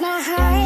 my heart.